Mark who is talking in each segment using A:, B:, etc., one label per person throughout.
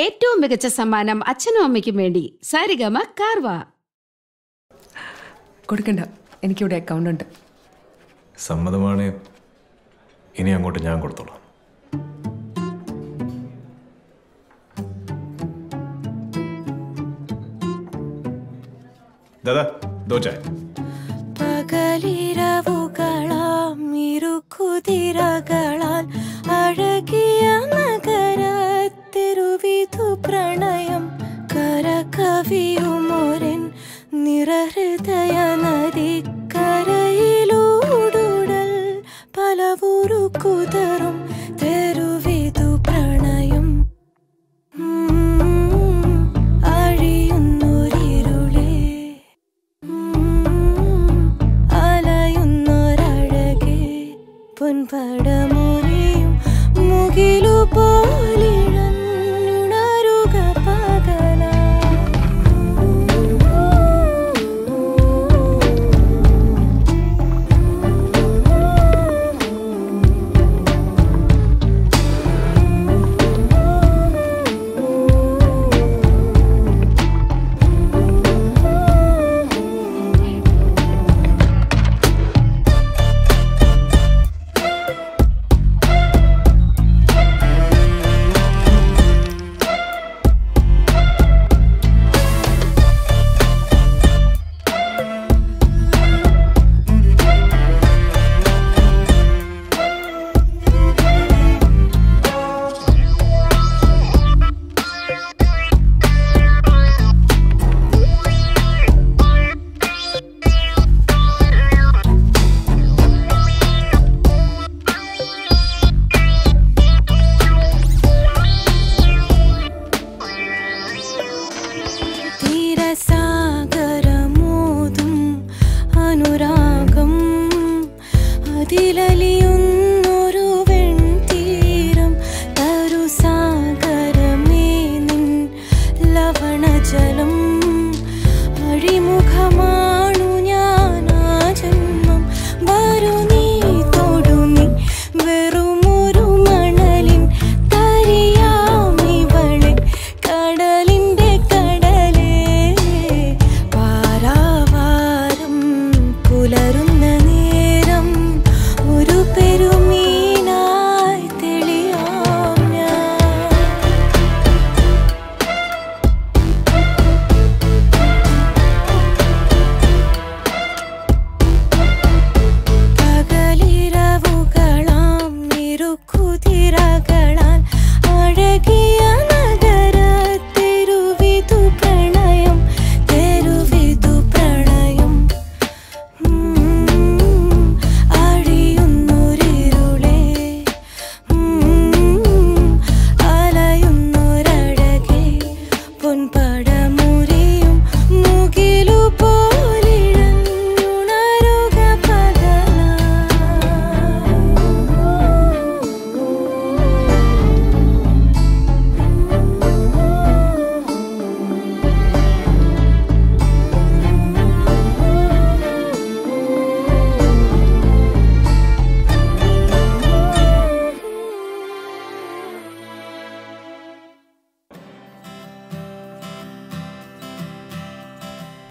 A: ഏറ്റവും മികച്ച സമ്മാനം അച്ഛനും അമ്മയ്ക്കും വേണ്ടി സാരിഗമ കാർവ.
B: കൊടുക്കണ്ട. എനിക്കിവിടെ അക്കൗണ്ട് ഉണ്ട്.
C: സമ്മതമാണ്. ഇനി അങ്ങോട്ട് ഞാൻ കൊടുത്തോളാം. ദാദാ ദോ ചായ.
D: പകലിരവുകളാം ഇരുക്കുതിരകളാൽ fio moreno.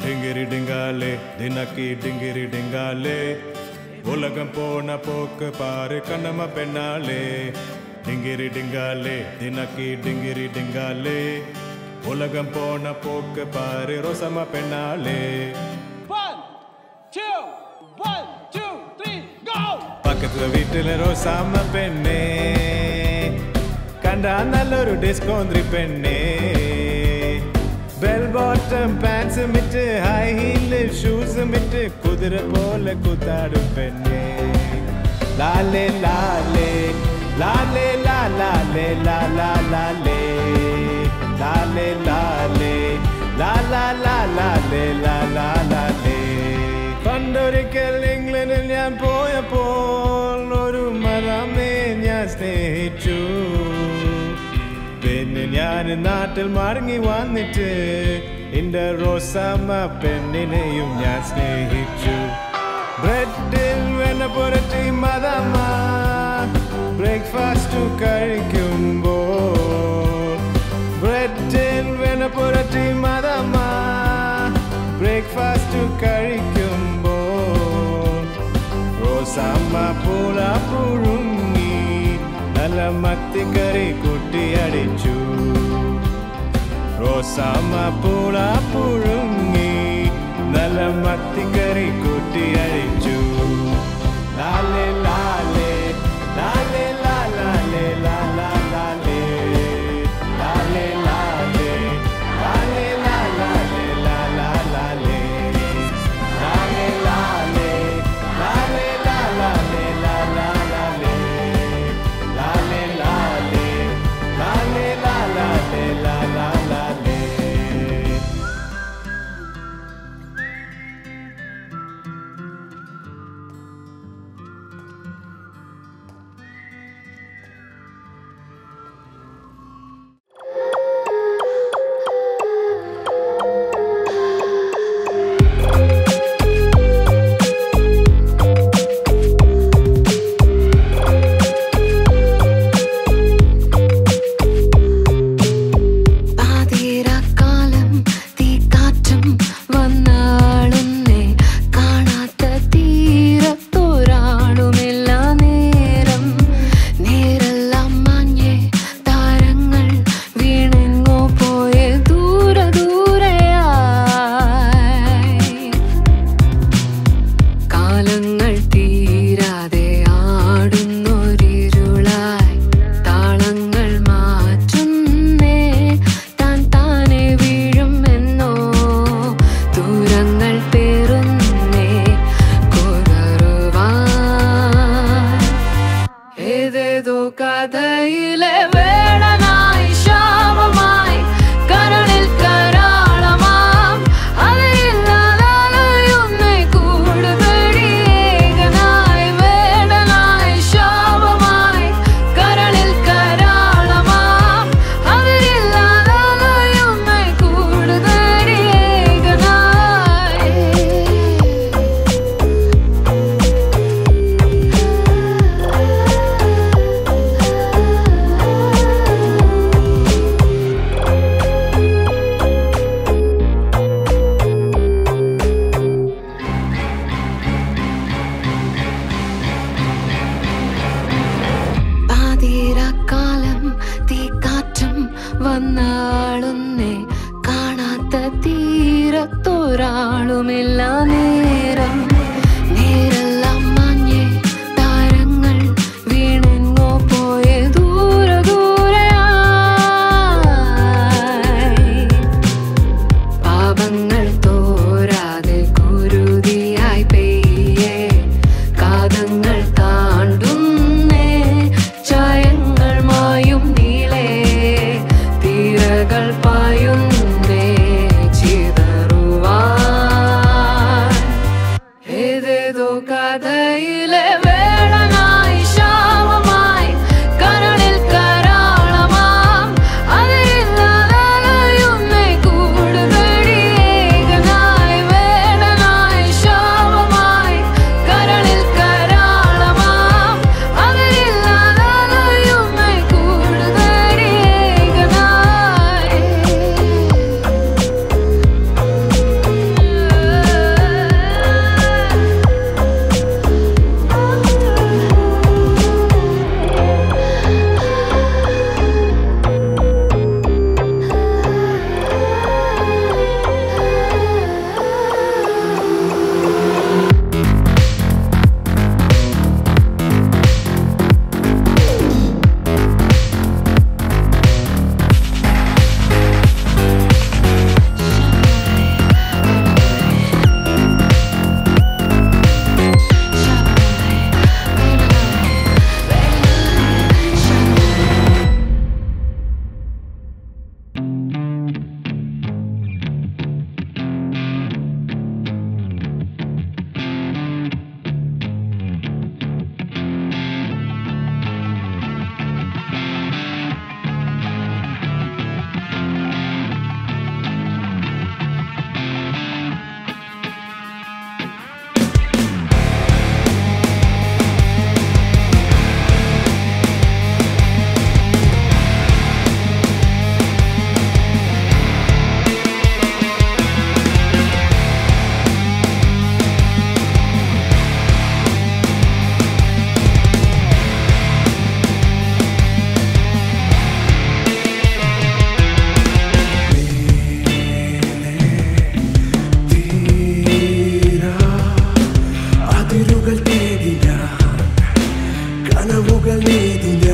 C: டிங்கிரி டிங்காலே தினக்கி டிங்கிரி டிங்காலே உலகம் போன போக்கு பாரு கண்ணம பெண்ணாலே. டிங்கிரி டிங்காலே தினக்கி டிங்கிரி டிங்காலே உலகம் போன போக்கு பாரு ரோசம பெண்ணாலே. பக்கத்துல வீட்டுல ரோசாம பெண்ணே. கண்டா நல்ல ஒரு டிஸ்கோந்திரி பெண்ணே. பெல் பாட்டம் பேண்ட்ஸ் மிட்டு ஹை ஹீல் ஷூஸ் மிட்டு குதிரை போல குத்தாடும் பெண்ணே லாலே லாலே லாலே லா லாலே லா லா லாலே ഞാൻ നാട്ടിൽ മടങ്ങി വന്നിട്ട് എന്റെ റോസമ്മ പെണ്ണിനെയും ഞാൻ സ്നേഹിച്ചു. ബ്രെഡിൽ വെണ്ണ പുരട്ടി മതമ്മ ബ്രേക്ക്ഫാസ്റ്റ് കഴിക്കുമ്പോ. ബ്രെഡിൽ വെണ്ണ പുരട്ടി മതമ്മ ബ്രേക്ക്ഫാസ്റ്റ് കഴിക്കുമ്പോ. റോസമ്മ പൂള മത്തിക്കറി കുട്ടിയടിച്ചു റോസാമ്മ പൂള പുഴുങ്ങി നല്ല മത്തിക്കറി കുട്ടിയടിച്ചു ലാലേ
E: educada e leve. തീരത്തൊരാളുമില്ല നേരം. 的无根立
F: 定的。